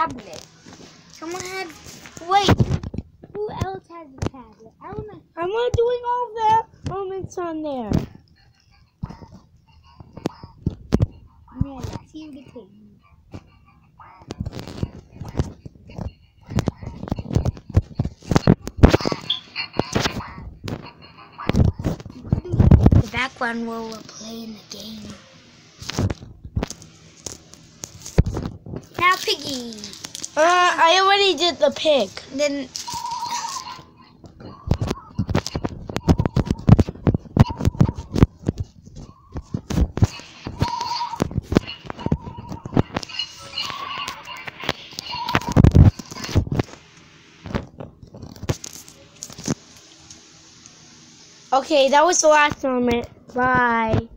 tablet. Someone had. Wait. Who else has a tablet? I'm not doing all the moments on there. See the background will play in the game. Piggy. Uh, I already did the pig. Then. Okay, that was the last moment. Bye.